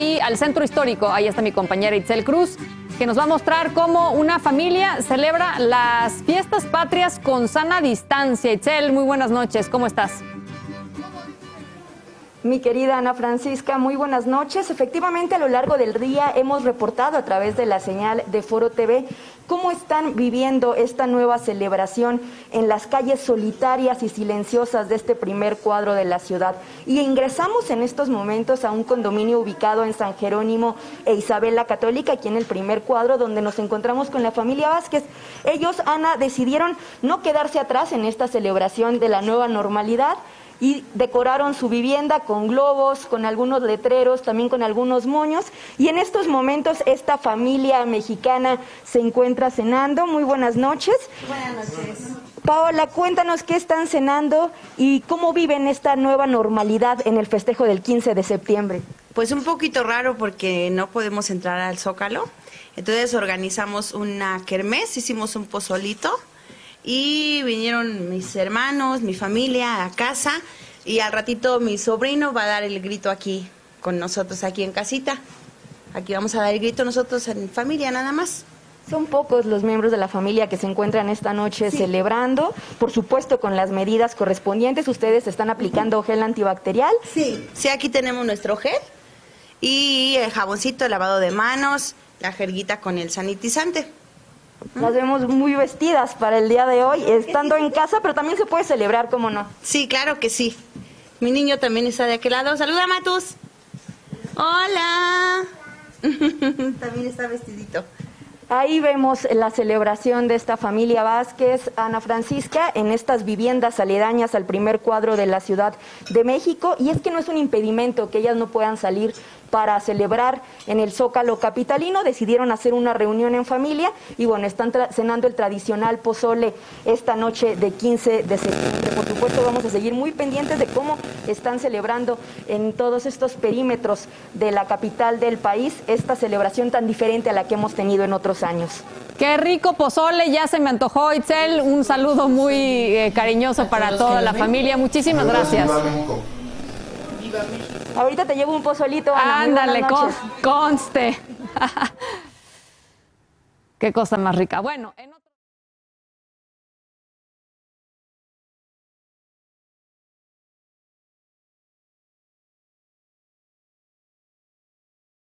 Y al centro histórico, ahí está mi compañera Itzel Cruz, que nos va a mostrar cómo una familia celebra las fiestas patrias con sana distancia. Itzel, muy buenas noches, ¿cómo estás? Mi querida Ana Francisca, muy buenas noches. Efectivamente, a lo largo del día hemos reportado a través de la señal de Foro TV cómo están viviendo esta nueva celebración en las calles solitarias y silenciosas de este primer cuadro de la ciudad. Y ingresamos en estos momentos a un condominio ubicado en San Jerónimo e Isabel la Católica, aquí en el primer cuadro, donde nos encontramos con la familia Vázquez. Ellos, Ana, decidieron no quedarse atrás en esta celebración de la nueva normalidad y decoraron su vivienda con globos, con algunos letreros, también con algunos moños. Y en estos momentos esta familia mexicana se encuentra cenando. Muy buenas noches. Buenas noches. Paola, cuéntanos qué están cenando y cómo viven esta nueva normalidad en el festejo del 15 de septiembre. Pues un poquito raro porque no podemos entrar al Zócalo. Entonces organizamos una kermés, hicimos un pozolito y vinieron mis hermanos, mi familia a casa y al ratito mi sobrino va a dar el grito aquí con nosotros aquí en casita. Aquí vamos a dar el grito nosotros en familia nada más. Son pocos los miembros de la familia que se encuentran esta noche celebrando, por supuesto con las medidas correspondientes. ¿Ustedes están aplicando gel antibacterial? Sí, sí, aquí tenemos nuestro gel y el jaboncito, el lavado de manos, la jerguita con el sanitizante. Las vemos muy vestidas para el día de hoy, estando en casa, pero también se puede celebrar, ¿cómo no? Sí, claro que sí. Mi niño también está de aquel lado. Saluda, Matus. Hola. también está vestidito. Ahí vemos la celebración de esta familia Vázquez, Ana Francisca, en estas viviendas aledañas al primer cuadro de la Ciudad de México. Y es que no es un impedimento que ellas no puedan salir para celebrar en el Zócalo Capitalino. Decidieron hacer una reunión en familia y bueno, están cenando el tradicional pozole esta noche de 15 de septiembre. Por supuesto, vamos seguir muy pendientes de cómo están celebrando en todos estos perímetros de la capital del país esta celebración tan diferente a la que hemos tenido en otros años. Qué rico pozole, ya se me antojó, Itzel. Un saludo muy eh, cariñoso para toda la familia. Muchísimas gracias. Ahorita te llevo un pozolito. Ándale, conste. Qué cosa más rica. Bueno, en